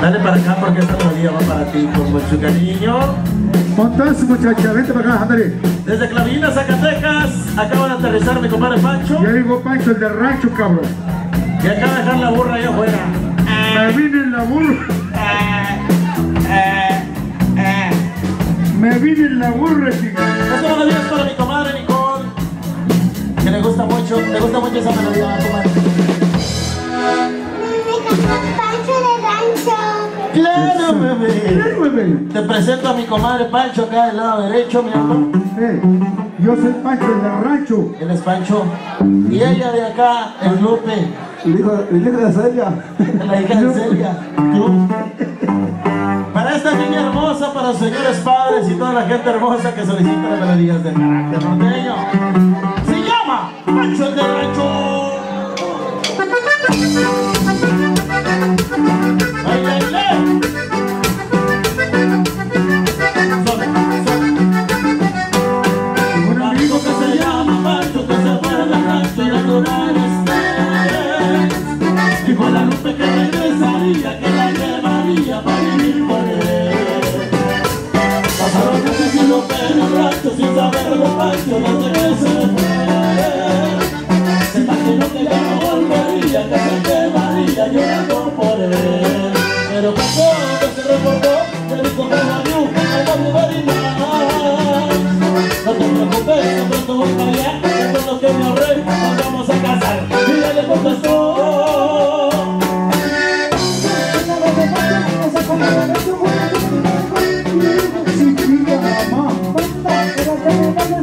Dale para acá porque esta melodía va para ti con mucho cariño. Montazo muchacha, vente para acá, ándale. Desde Clavina, Zacatecas, acaba de aterrizar mi compadre Pancho. Ya llegó Pancho, el del rancho, cabrón. Y acaba de dejar la burra allá afuera. Me vine en la burra. Me vine en la burra, chica. Esta melodía es para mi comadre Nicole. Que le gusta mucho, le gusta mucho esa melodía, comadre. De. Claro, bebé. Bebé. Te presento a mi comadre Pancho acá del lado derecho, mi amor. Eh, yo soy Pancho, el del rancho. Él es Pancho. Y ella de acá es Lupe, El hijo, el hijo de Celia. la hija de Celia. Tú. Para esta niña hermosa, para los señores padres y toda la gente hermosa que solicita las melodías del carácter norteño. Se llama Pancho el del Rancho. A la Lupe que regresaría, que la llevaría para vivir por él. Pasaron meses y el rancho sin saber de Pancho desde que se fue Se imaginó que ya no volvería, que se quemaría llorando por él. Pero pasó Baile,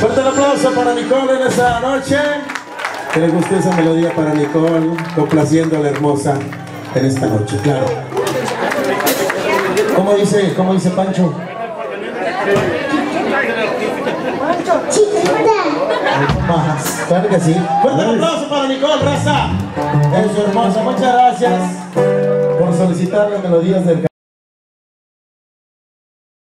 Fuerte el aplauso para Nicole en esta noche. Que le guste esa melodía para Nicole, complaciendo a la hermosa en esta noche, claro. ¿Cómo dice, cómo dice Pancho? Chiquita. Más, claro que sí. Fuerte el aplauso para Nicole, raza. Es hermosa. Muchas gracias por solicitar las melodías del